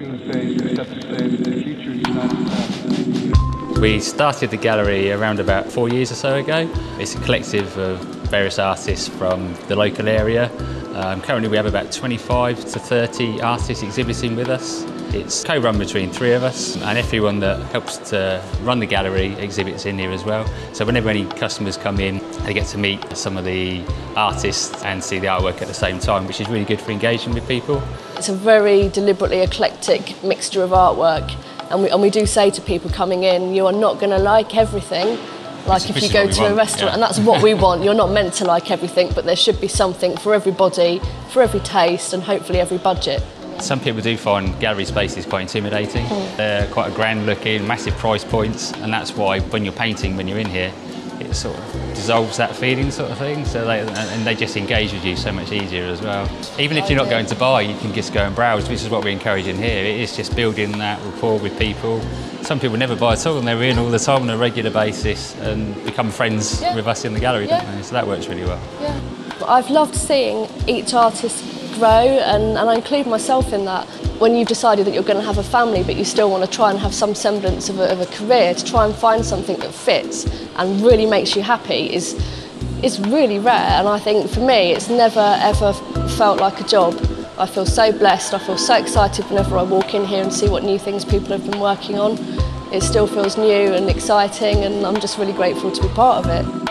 going to say, except to say that the future is not We started the gallery around about four years or so ago. It's a collective of various artists from the local area. Um, currently we have about 25 to 30 artists exhibiting with us. It's co-run between three of us and everyone that helps to run the gallery exhibits in here as well. So whenever any customers come in, they get to meet some of the artists and see the artwork at the same time, which is really good for engaging with people. It's a very deliberately eclectic mixture of artwork and we, and we do say to people coming in, you are not going to like everything, like if you go to a restaurant, yeah. and that's what we want. You're not meant to like everything, but there should be something for everybody, for every taste, and hopefully every budget. Some people do find gallery spaces quite intimidating. Hmm. They're quite a grand looking, massive price points, and that's why when you're painting, when you're in here, it sort of dissolves that feeling sort of thing. So they, and they just engage with you so much easier as well. Even if you're not going to buy, you can just go and browse, which is what we encourage in here. It is just building that rapport with people. Some people never buy at all and they're in all the time on a regular basis and become friends Yeah. with us in the gallery, Yeah. don't they? So that works really well. I've loved seeing each artist grow, and, and I include myself in that. When you've decided that you're going to have a family, but you still want to try and have some semblance of a, of a career, to try and find something that fits and really makes you happy is is really rare. And I think for me, it's never ever felt like a job. I feel so blessed. I feel so excited whenever I walk in here and see what new things people have been working on. It still feels new and exciting, and I'm just really grateful to be part of it.